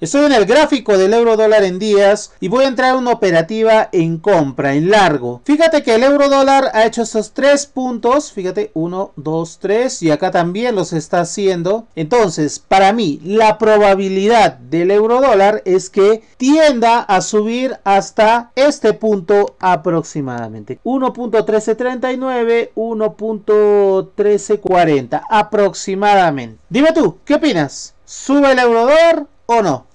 Estoy en el gráfico del euro dólar en días y voy a entrar a una operativa en compra, en largo. Fíjate que el euro dólar ha hecho estos tres puntos. Fíjate, 1, 2, 3 y acá también los está haciendo. Entonces, para mí, la probabilidad del euro dólar es que tienda a subir hasta este punto aproximadamente. 1.1339, 1.1340 aproximadamente. Dime tú, ¿qué opinas? ¿Sube el euro dólar o no?